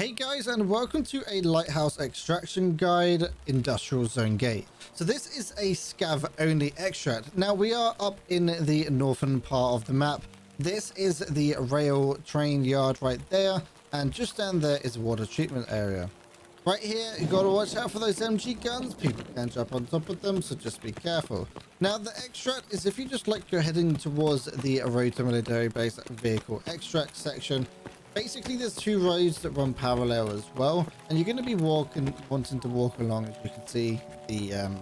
Hey guys and welcome to a Lighthouse Extraction Guide Industrial Zone Gate. So this is a scav only extract. Now we are up in the northern part of the map. This is the rail train yard right there and just down there is a water treatment area. Right here, you gotta watch out for those MG guns. People can jump on top of them, so just be careful. Now, the extract is if you just like you're heading towards the Road to Military Base Vehicle Extract section. Basically, there's two roads that run parallel as well, and you're going to be walking, wanting to walk along, as you can see, the um,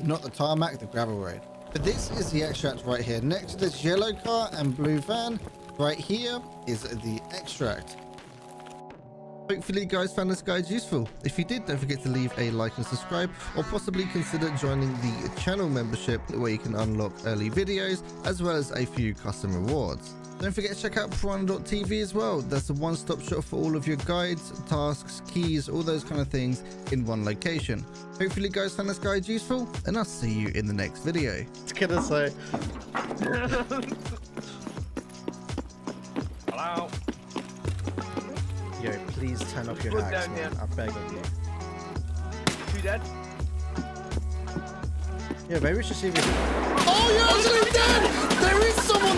not the tarmac, the gravel road. But this is the extract right here. Next to this yellow car and blue van, right here is the extract. Hopefully you guys found this guide useful. If you did, don't forget to leave a like and subscribe or possibly consider joining the channel membership where you can unlock early videos as well as a few custom rewards. Don't forget to check out Piranha.tv as well. That's a one-stop shop for all of your guides, tasks, keys, all those kind of things in one location. Hopefully you guys found this guide useful and I'll see you in the next video. I was gonna say. please turn off your hacks, man. I beg of you. Two dead. Yeah, maybe we should see if we Oh, you're actually dead! There is someone!